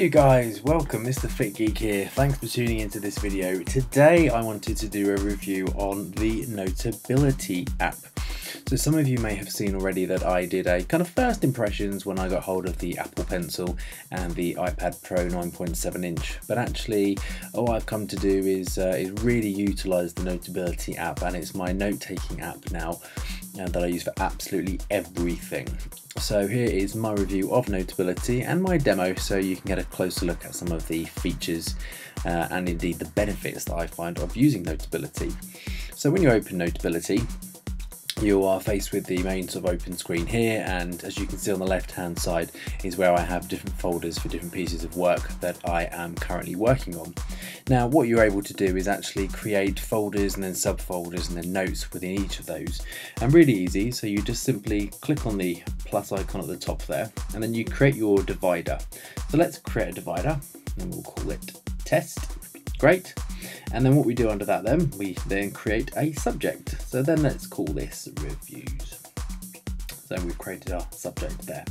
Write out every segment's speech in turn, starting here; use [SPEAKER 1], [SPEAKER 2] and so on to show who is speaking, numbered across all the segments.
[SPEAKER 1] you guys, welcome Mr. Fit Geek here. Thanks for tuning into this video. Today I wanted to do a review on the Notability app. So some of you may have seen already that I did a kind of first impressions when I got hold of the Apple Pencil and the iPad Pro 9.7 inch. But actually all I've come to do is, uh, is really utilize the Notability app and it's my note-taking app now that I use for absolutely everything. So here is my review of Notability and my demo so you can get a closer look at some of the features uh, and indeed the benefits that I find of using Notability. So when you open Notability, you are faced with the main sort of open screen here and as you can see on the left hand side is where I have different folders for different pieces of work that I am currently working on. Now what you're able to do is actually create folders and then subfolders and then notes within each of those and really easy so you just simply click on the plus icon at the top there and then you create your divider. So let's create a divider and we'll call it test. Great. And then what we do under that then, we then create a subject. So then let's call this reviews. So we've created our subject there.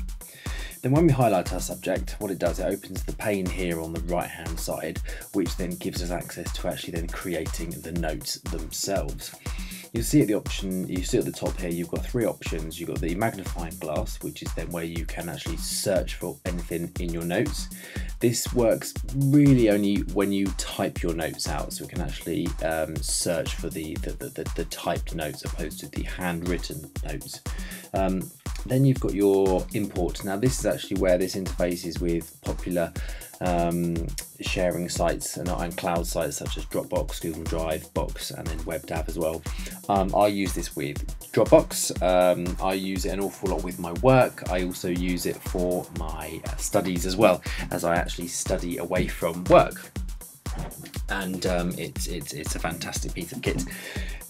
[SPEAKER 1] Then when we highlight our subject, what it does, it opens the pane here on the right hand side, which then gives us access to actually then creating the notes themselves. You'll see at the option, you see at the top here, you've got three options. You've got the magnifying glass, which is then where you can actually search for anything in your notes. This works really only when you type your notes out, so we can actually um, search for the the, the, the, typed notes opposed to the handwritten notes. Um, then you've got your import. Now this is actually where this interface is with popular um, sharing sites and, and, cloud sites such as Dropbox, Google Drive, Box, and then WebDAV as well. Um, I use this with Dropbox. Um, I use it an awful lot with my work. I also use it for my studies as well, as I actually study away from work. And um, it's, it's, it's a fantastic piece of kit.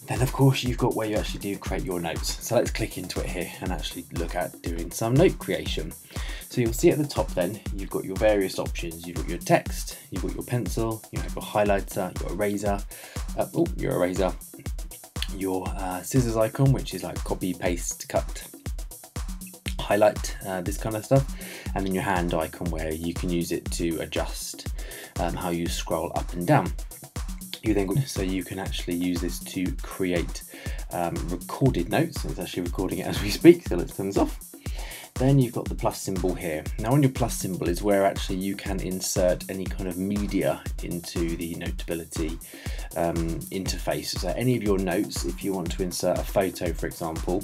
[SPEAKER 1] Then of course you've got where you actually do create your notes. So let's click into it here and actually look at doing some note creation. So you'll see at the top then, you've got your various options. You've got your text, you've got your pencil, you have your highlighter, your eraser, uh, oh, your eraser, your uh, scissors icon, which is like copy, paste, cut, highlight, uh, this kind of stuff. And then your hand icon where you can use it to adjust um, how you scroll up and down you then so you can actually use this to create um, recorded notes. It's actually recording it as we speak, so let's turn this off. Then you've got the plus symbol here. Now on your plus symbol is where actually you can insert any kind of media into the Notability um, interface. So any of your notes, if you want to insert a photo, for example,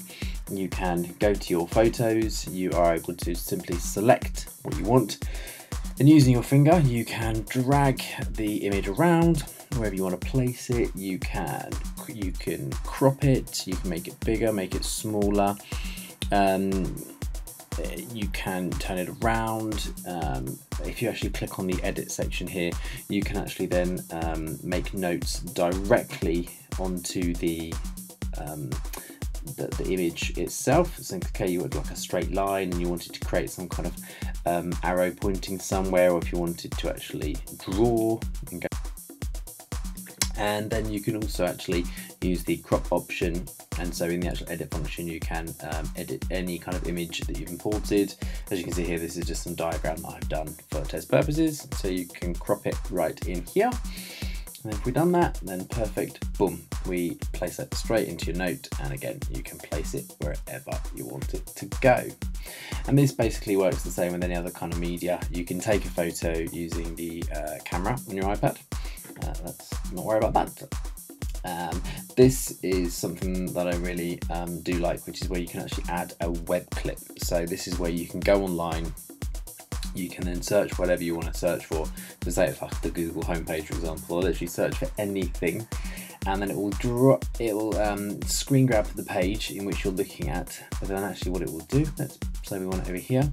[SPEAKER 1] you can go to your photos, you are able to simply select what you want, and using your finger, you can drag the image around wherever you want to place it you can you can crop it you can make it bigger make it smaller. Um, you can turn it around. Um, if you actually click on the edit section here you can actually then um, make notes directly onto the, um, the, the image itself. So okay you would like a straight line and you wanted to create some kind of um, arrow pointing somewhere or if you wanted to actually draw and go and then you can also actually use the crop option. And so in the actual edit function you can um, edit any kind of image that you've imported. As you can see here this is just some diagram that I've done for test purposes. So you can crop it right in here. And if we've done that then perfect. Boom. We place it straight into your note. And again you can place it wherever you want it to go. And this basically works the same with any other kind of media. You can take a photo using the uh, camera on your iPad let's not worry about that. Um, this is something that I really um, do like, which is where you can actually add a web clip. So this is where you can go online, you can then search whatever you want to search for. So say it's like the Google homepage, for example, or literally search for anything, and then it will draw, it will um, screen grab the page in which you're looking at. But then actually, what it will do, let's say we want it over here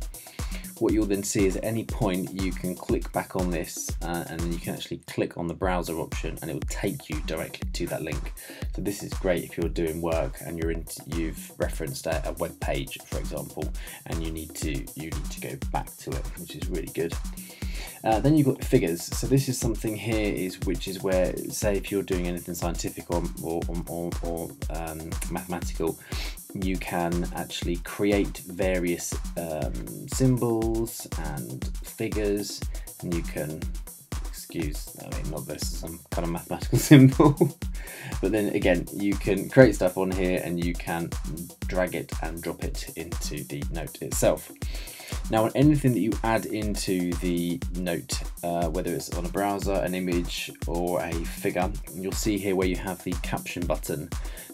[SPEAKER 1] what you'll then see is at any point you can click back on this uh, and then you can actually click on the browser option and it will take you directly to that link. So this is great if you're doing work and you're in, you've referenced a, a web page, for example, and you need to you need to go back to it, which is really good. Uh, then you've got figures. So this is something here is which is where, say, if you're doing anything scientific or or, or, or um, mathematical, you can actually create various um, symbols and figures and you can excuse I mean not this some kind of mathematical symbol but then again you can create stuff on here and you can drag it and drop it into the note itself. Now on anything that you add into the note uh, whether it's on a browser an image or a figure you'll see here where you have the caption button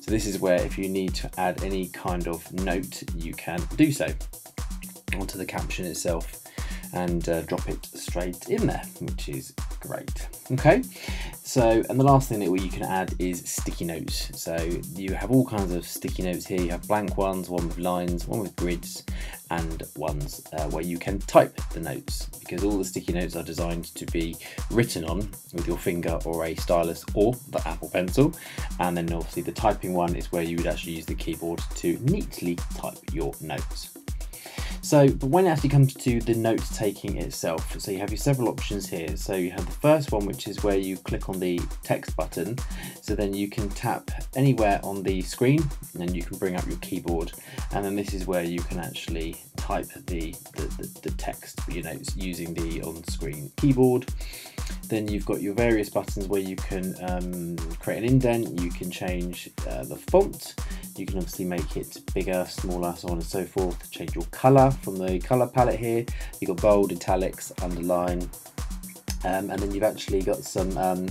[SPEAKER 1] so this is where if you need to add any kind of note you can do so onto the caption itself and uh, drop it straight in there, which is great. Okay, so and the last thing that you can add is sticky notes. So you have all kinds of sticky notes here. You have blank ones, one with lines, one with grids, and ones uh, where you can type the notes because all the sticky notes are designed to be written on with your finger or a stylus or the Apple Pencil. And then obviously the typing one is where you would actually use the keyboard to neatly type your notes. So, but when it actually comes to the note taking itself, so you have your several options here. So you have the first one, which is where you click on the text button. So then you can tap anywhere on the screen and then you can bring up your keyboard. And then this is where you can actually type the, the, the, the text your notes using the on-screen keyboard. Then you've got your various buttons where you can um, create an indent, you can change uh, the font, you can obviously make it bigger, smaller, so on and so forth. Change your color from the color palette here. You've got bold, italics, underline, um, and then you've actually got some um,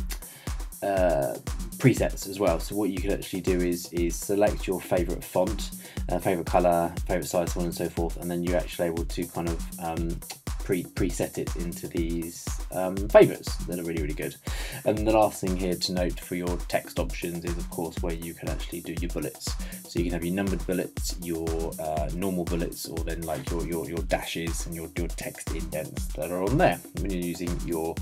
[SPEAKER 1] uh, presets as well. So what you can actually do is is select your favorite font, uh, favorite color, favorite size, so on and so forth, and then you're actually able to kind of um, pre preset it into these um, favorites that are really really good. And the last thing here to note for your text options is of course where you can actually do your bullets. So you can have your numbered bullets, your uh, normal bullets, or then like your, your your dashes and your your text indents that are on there when you're using your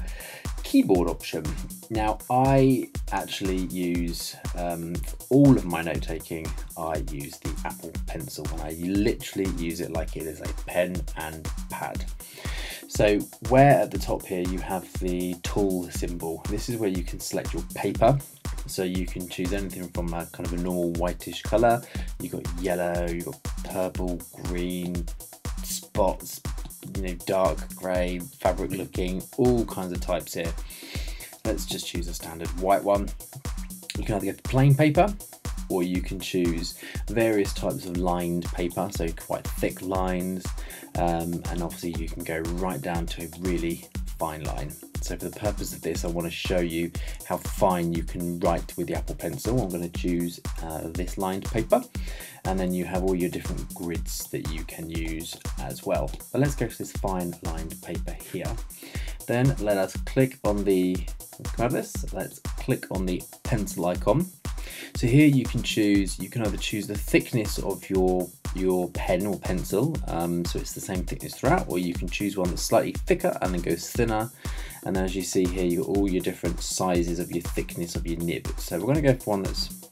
[SPEAKER 1] keyboard option. Now I actually use um, all of my note taking. I use the Apple Pencil and I literally use it like it is a pen and pad. So where at the top here you have the tool symbol, this is where you can select your paper. So you can choose anything from a kind of a normal whitish color. You've got yellow, you've got purple, green, spots, you know, dark grey, fabric looking, all kinds of types here. Let's just choose a standard white one. You can either get plain paper or you can choose various types of lined paper, so quite thick lines, um, and obviously you can go right down to a really fine line. So for the purpose of this, I want to show you how fine you can write with the Apple Pencil. I'm going to choose uh, this lined paper, and then you have all your different grids that you can use as well. But let's go to this fine lined paper here. Then let us click on the, grab this, let's click on the pencil icon. So here you can choose, you can either choose the thickness of your your pen or pencil, um, so it's the same thickness throughout, or you can choose one that's slightly thicker and then goes thinner. And as you see here, you all your different sizes of your thickness of your nib. So we're going to go for one that's,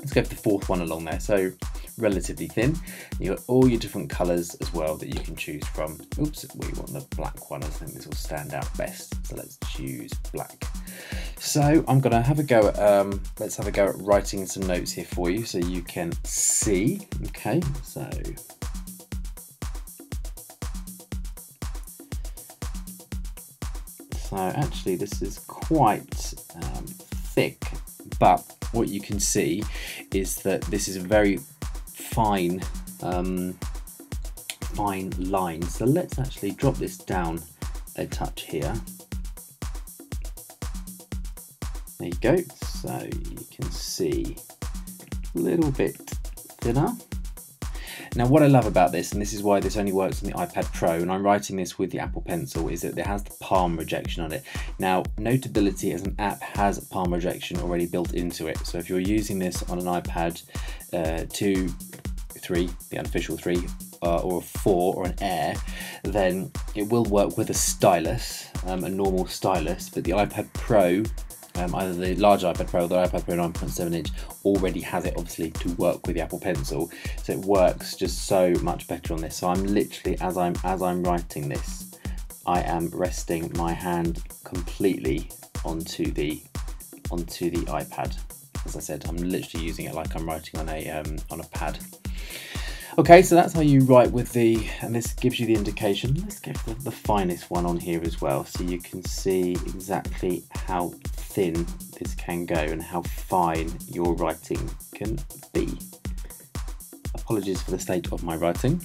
[SPEAKER 1] let's go for the fourth one along there. So relatively thin. You've got all your different colours as well that you can choose from. Oops, we want the black one. I think this will stand out best. So let's choose black. So I'm gonna have a go at, um, let's have a go at writing some notes here for you so you can see. Okay, so So actually this is quite um, thick, but what you can see is that this is a very fine um, fine line. So let's actually drop this down a touch here. There you go. So you can see a little bit thinner. Now what I love about this, and this is why this only works on the iPad Pro, and I'm writing this with the Apple Pencil, is that it has the palm rejection on it. Now Notability as an app has palm rejection already built into it, so if you're using this on an iPad uh, 2, 3, the unofficial 3, uh, or a 4 or an Air, then it will work with a stylus, um, a normal stylus, but the iPad Pro um, either the large iPad Pro or the iPad Pro 9.7 inch already has it obviously to work with the Apple Pencil. So it works just so much better on this. So I'm literally as I'm as I'm writing this I am resting my hand completely onto the onto the iPad. As I said, I'm literally using it like I'm writing on a um, on a pad. Okay, so that's how you write with the, and this gives you the indication. Let's get the, the finest one on here as well, so you can see exactly how thin this can go and how fine your writing can be. Apologies for the state of my writing.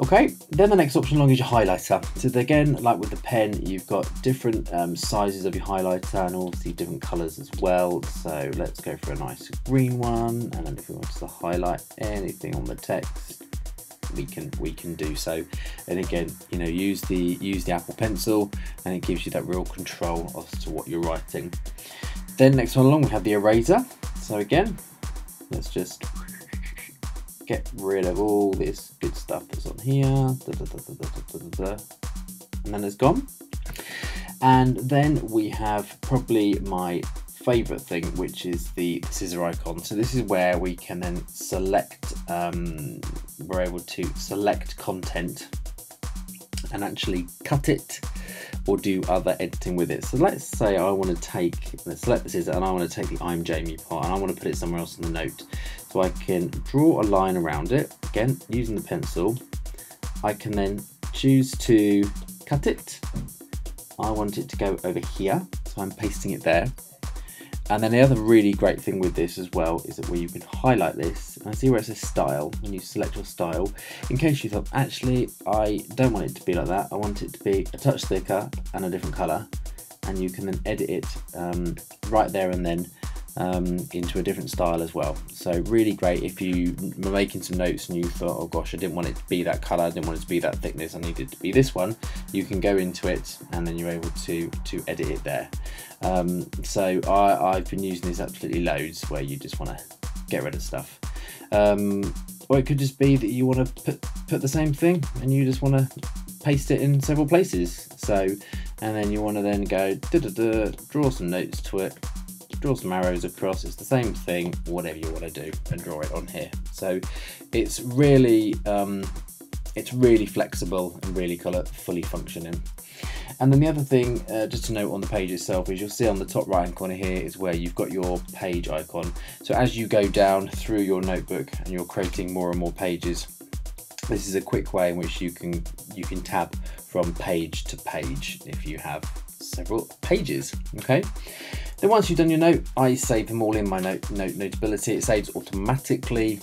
[SPEAKER 1] Okay, then the next option along is your highlighter. So again, like with the pen, you've got different um, sizes of your highlighter and obviously different colours as well. So let's go for a nice green one. And then if we want to highlight anything on the text, we can we can do so. And again, you know, use the use the Apple Pencil, and it gives you that real control as to what you're writing. Then next one along, we have the eraser. So again, let's just get rid of all this good stuff that's on here. Da, da, da, and then it's gone. And then we have probably my favorite thing, which is the scissor icon. So this is where we can then select, um, we're able to select content and actually cut it or do other editing with it. So let's say I want to take, let's select the scissor and I want to take the I'm Jamie part and I want to put it somewhere else in the note. So I can draw a line around it, again, using the pencil. I can then choose to cut it. I want it to go over here, so I'm pasting it there. And then the other really great thing with this as well is that where you can highlight this and see where it says style, when you select your style, in case you thought, actually, I don't want it to be like that. I want it to be a touch thicker and a different color. And you can then edit it um, right there and then um, into a different style as well. So really great if you were making some notes and you thought, oh gosh, I didn't want it to be that color, I didn't want it to be that thickness, I needed to be this one. You can go into it and then you're able to to edit it there. Um, so I, I've been using these absolutely loads where you just want to get rid of stuff. Um, or it could just be that you want to put put the same thing and you just want to paste it in several places. So and then you want to then go da -da -da, draw some notes to it draw some arrows across, it's the same thing, whatever you want to do, and draw it on here. So it's really, um, it's really flexible and really color fully functioning. And then the other thing, uh, just to note on the page itself, is you'll see on the top right hand corner here is where you've got your page icon. So as you go down through your notebook and you're creating more and more pages, this is a quick way in which you can you can tab from page to page if you have several pages. Okay. Then once you've done your note, I save them all in my note, note notability. It saves automatically.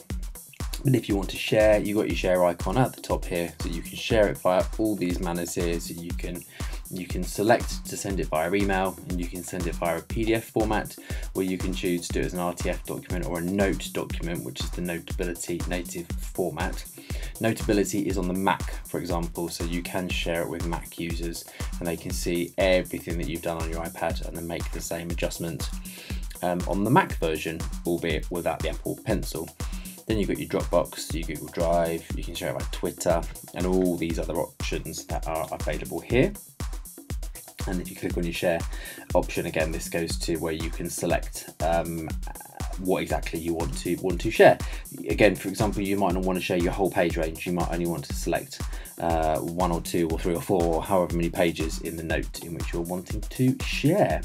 [SPEAKER 1] But if you want to share, you've got your share icon at the top here, so you can share it via all these manners here. So you can you can select to send it via email and you can send it via a PDF format or you can choose to do it as an RTF document or a note document which is the Notability native format. Notability is on the Mac for example so you can share it with Mac users and they can see everything that you've done on your iPad and then make the same adjustment um, on the Mac version albeit without the Apple Pencil. Then you've got your Dropbox, your Google Drive, you can share it by Twitter, and all these other options that are available here and if you click on your share option again this goes to where you can select um, what exactly you want to want to share. Again for example you might not want to share your whole page range. You might only want to select uh, one or two or three or four or however many pages in the note in which you're wanting to share.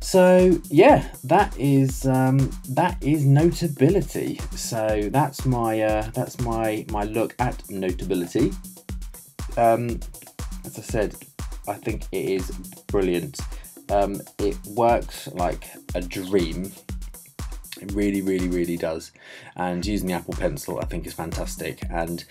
[SPEAKER 1] So yeah that is um, that is notability. So that's my uh, that's my my look at notability. Um, as I said I think it is brilliant. Um, it works like a dream. It really, really, really does. And using the Apple Pencil, I think, is fantastic. And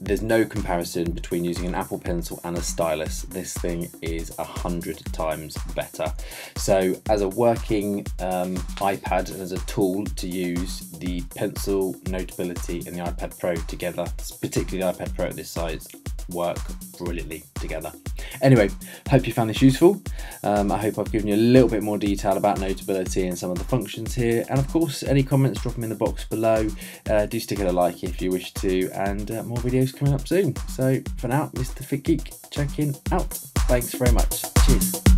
[SPEAKER 1] there's no comparison between using an Apple Pencil and a stylus. This thing is a hundred times better. So, as a working um, iPad and as a tool to use the Pencil, Notability, and the iPad Pro together, particularly the iPad Pro at this size, work brilliantly together. Anyway, hope you found this useful. Um, I hope I've given you a little bit more detail about Notability and some of the functions here. And of course, any comments, drop them in the box below. Uh, do stick it a like if you wish to, and uh, more videos coming up soon. So for now, Mr. Fit Geek checking out. Thanks very much. Cheers.